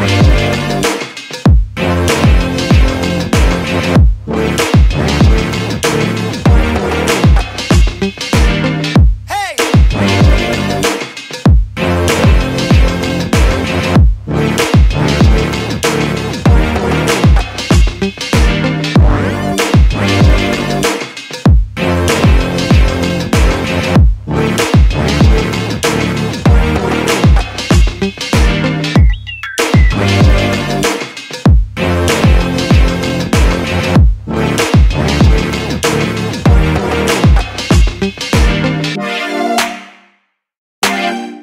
Thank you.